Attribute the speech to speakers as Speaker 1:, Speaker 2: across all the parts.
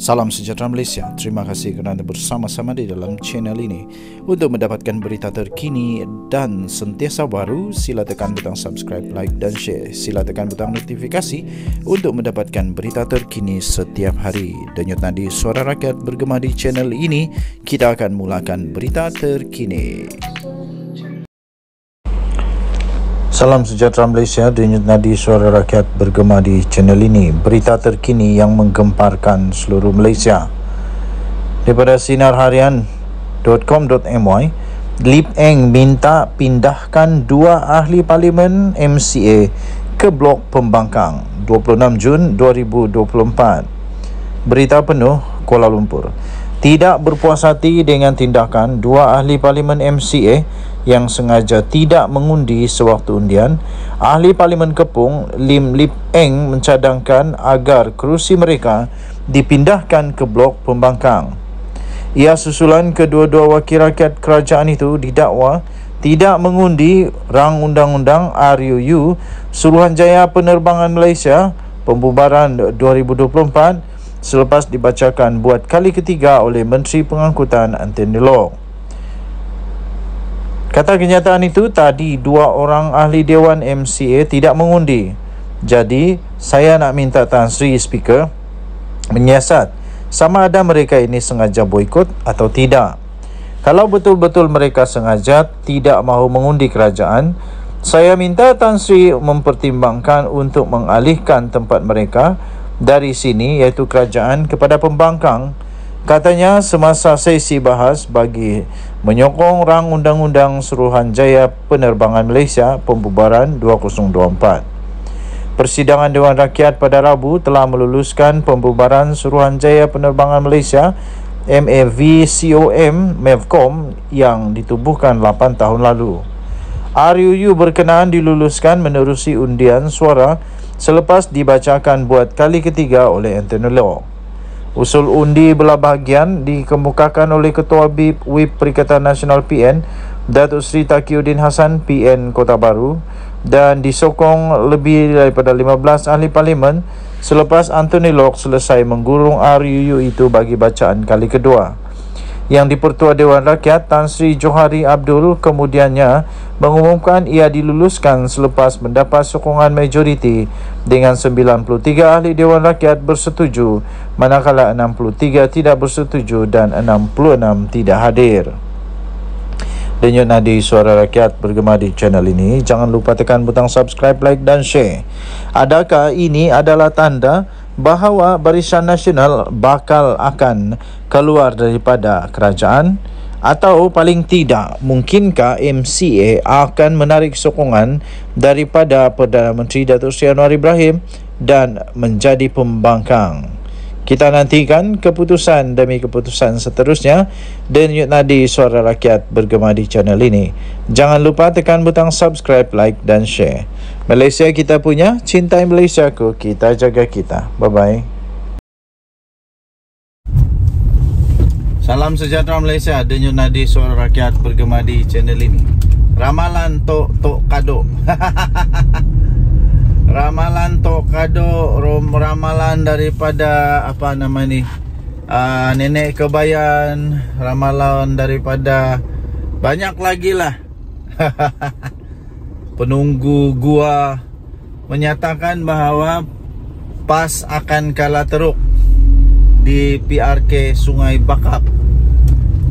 Speaker 1: Salam sejahtera Malaysia. Terima kasih kerana bersama-sama di dalam channel ini. Untuk mendapatkan berita terkini dan sentiasa baru, sila tekan butang subscribe, like dan share. Sila tekan butang notifikasi untuk mendapatkan berita terkini setiap hari. Denyut nadi suara rakyat bergema di channel ini, kita akan mulakan berita terkini. Salam sejahtera Malaysia, denyut nadi suara rakyat bergema di channel ini. Berita terkini yang menggemparkan seluruh Malaysia. Daripada sinarharian.com.my, Lip Eng minta pindahkan dua ahli parlimen MCA ke blok pembangkang 26 Jun 2024. Berita penuh Kuala Lumpur. Tidak berpuas hati dengan tindakan dua ahli parlimen MCA yang sengaja tidak mengundi sewaktu undian, ahli Parlimen Kepung Lim Lip Eng mencadangkan agar kerusi mereka dipindahkan ke blok pembangkang. Ia susulan kedua-dua wakil rakyat kerajaan itu didakwa tidak mengundi rang undang-undang RUU Suruhanjaya Penerbangan Malaysia pembubaran 2024 selepas dibacakan buat kali ketiga oleh Menteri Pengangkutan Anthony Loh. Kata kenyataan itu tadi dua orang ahli Dewan MCA tidak mengundi. Jadi, saya nak minta Tan Sri Speaker menyiasat sama ada mereka ini sengaja boikot atau tidak. Kalau betul-betul mereka sengaja tidak mahu mengundi kerajaan, saya minta Tan Sri mempertimbangkan untuk mengalihkan tempat mereka dari sini iaitu kerajaan kepada pembangkang Katanya semasa sesi bahas bagi menyokong rang Undang-Undang Suruhanjaya Penerbangan Malaysia Pembubaran 2024. Persidangan Dewan Rakyat pada Rabu telah meluluskan pembubaran Suruhanjaya Penerbangan Malaysia MAVCOM MEVCOM yang ditubuhkan 8 tahun lalu. RUU berkenaan diluluskan menerusi undian suara selepas dibacakan buat kali ketiga oleh Anthony Law. Usul undi belah bahagian dikemukakan oleh Ketua BIP WIP Perikatan Nasional PN Datuk Seri Takiuddin Hasan PN Kota Baru dan disokong lebih daripada 15 ahli parlimen selepas Anthony Locke selesai menggurung RUU itu bagi bacaan kali kedua yang dipertua Dewan Rakyat Tan Sri Johari Abdul kemudiannya mengumumkan ia diluluskan selepas mendapat sokongan majoriti dengan 93 ahli Dewan Rakyat bersetuju manakala 63 tidak bersetuju dan 66 tidak hadir. Denyut nadi suara rakyat bergema di channel ini. Jangan lupa tekan butang subscribe, like dan share. Adakah ini adalah tanda bahawa Barisan Nasional bakal akan keluar daripada kerajaan atau paling tidak mungkinkah MCA akan menarik sokongan daripada Perdana Menteri Datuk Seri Anwar Ibrahim dan menjadi pembangkang. Kita nantikan keputusan demi keputusan seterusnya dan Yud Nadi Suara Rakyat bergema di channel ini. Jangan lupa tekan butang subscribe, like dan share. Malaysia kita punya, cintai Malaysia ku, kita jaga kita. Bye-bye. Salam sejahtera Malaysia, Denyut Nadi Suara Rakyat bergema di channel ini. Ramalan Tok Tok Kado. ramalan tok kado ramalan daripada apa nama ni uh, nenek kebayan ramalan daripada banyak lagi lah. Penunggu gua menyatakan bahawa PAS akan kalah teruk di PRK Sungai Bakap.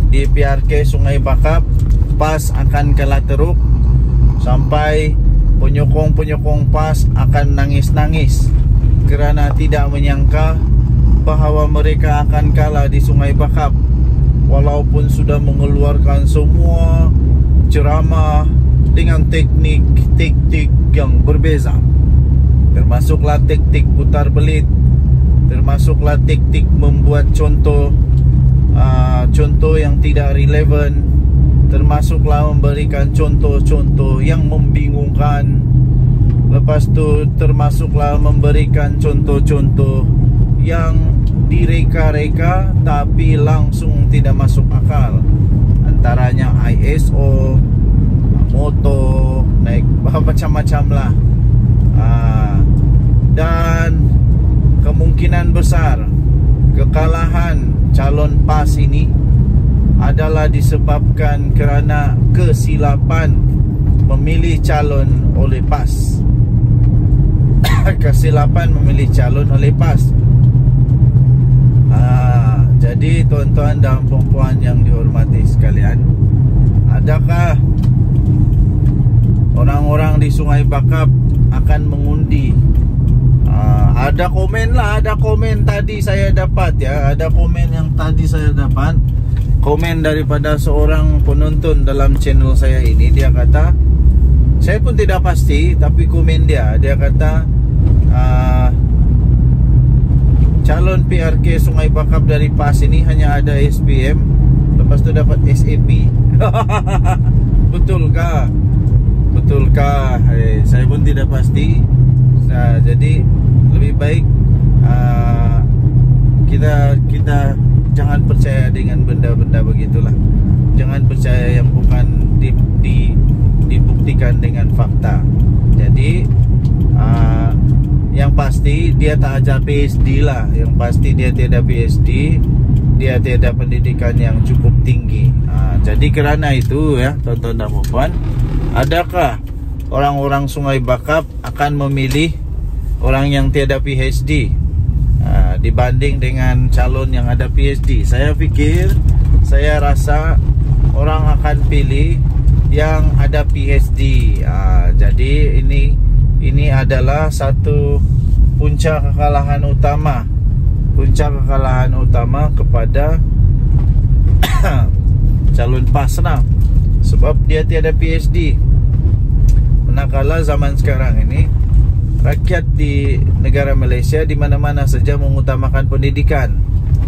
Speaker 1: Di PRK Sungai Bakap PAS akan kalah teruk sampai penyokong-penyokong PAS akan nangis-nangis kerana tidak menyangka bahawa mereka akan kalah di Sungai Bakap. Walaupun sudah mengeluarkan semua ceramah dengan teknik-teknik yang berbeza. Termasuklah teknik putar belit termasuklah teknik membuat contoh uh, contoh yang tidak relevan termasuklah memberikan contoh-contoh yang membingungkan. Lepas tu termasuklah memberikan contoh-contoh yang direka-reka tapi langsung tidak masuk akal. Antaranya ISO moto naik macam-macam lah. Ah, dan kemungkinan besar kekalahan calon PAS ini adalah disebabkan kerana kesilapan memilih calon oleh PAS. kesilapan memilih calon oleh PAS. Ah, jadi tuan-tuan dan puan-puan yang dihormati sekalian, adakah orang-orang di Sungai Bakap akan mengundi uh, ada komen lah ada komen tadi saya dapat ya ada komen yang tadi saya dapat komen daripada seorang penonton dalam channel saya ini dia kata saya pun tidak pasti tapi komen dia dia kata uh, calon PRK Sungai Bakap dari PAS ini hanya ada SPM lepas tu dapat SAP betulkah? Betulkah? Eh, saya pun tidak pasti. Uh, jadi dengan benda-benda begitulah. Jangan percaya yang bukan di, di, dibuktikan dengan fakta. Jadi uh, yang pasti dia tak ajar PhD lah. Yang pasti dia tiada PhD dia tiada pendidikan yang cukup tinggi. Uh, jadi kerana itu ya tuan-tuan dan puan adakah orang-orang Sungai Bakap akan memilih orang yang tiada PhD uh, dibanding dengan calon yang ada PhD. Saya fikir, saya rasa orang akan pilih yang ada PhD. Uh, jadi ini ini adalah satu punca kekalahan utama, punca kekalahan utama kepada calon pasna sebab dia tiada PhD. Manakala zaman sekarang ini rakyat di negara Malaysia di mana-mana saja mengutamakan pendidikan.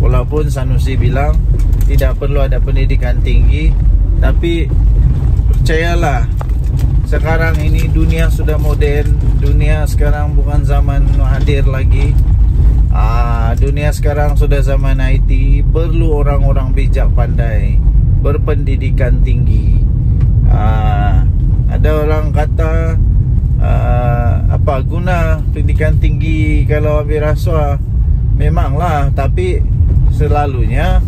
Speaker 1: Walaupun Sanusi bilang tidak perlu ada pendidikan tinggi, tapi percayalah sekarang ini dunia sudah moden, dunia sekarang bukan zaman hadir lagi. Ah, dunia sekarang sudah zaman IT, perlu orang-orang bijak pandai, berpendidikan tinggi. Ah, ada orang kata uh, apa guna pendidikan tinggi kalau ambil rasuah memanglah tapi selalunya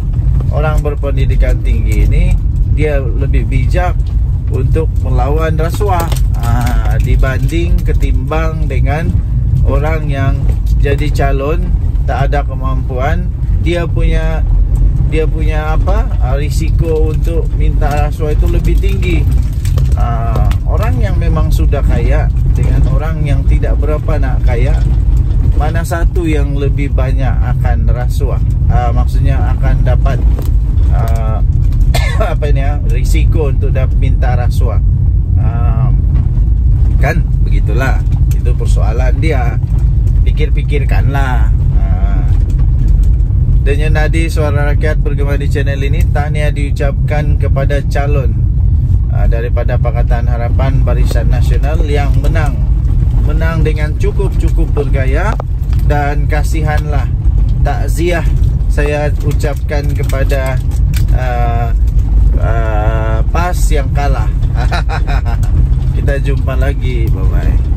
Speaker 1: orang berpendidikan tinggi ini dia lebih bijak untuk melawan rasuah uh, dibanding ketimbang dengan orang yang jadi calon tak ada kemampuan dia punya dia punya apa uh, risiko untuk minta rasuah itu lebih tinggi uh, orang yang memang sudah kaya dengan orang yang tidak berapa nak kaya mana satu yang lebih banyak akan rasuah? Uh, maksudnya akan dapat uh, apa ini ya risiko untuk dapat minta rasuah. Uh, kan? Begitulah. Itu persoalan dia. Pikir-pikirkanlah. Denya Nadi Suara Rakyat bergema di channel ini Tahniah diucapkan kepada calon Ah, daripada Pakatan Harapan Barisan Nasional yang menang. Menang dengan cukup-cukup bergaya dan kasihanlah takziah saya ucapkan kepada uh, uh, PAS yang kalah. Kita jumpa lagi. Bye bye